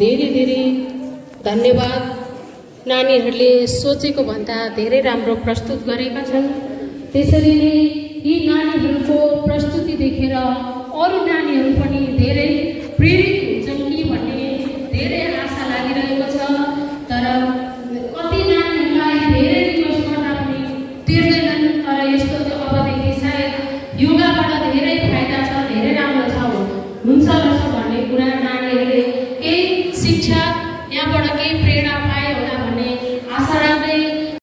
धेरै धेरै धन्यवाद। नानीहरूले सोचेको भन्दा धेरै राम्रो प्रस्तुत गरेका छन्। त्यसरी नै यी नानीहरूको प्रस्तुति देखेर अरू नानीहरू पनि धेरै प्रेरित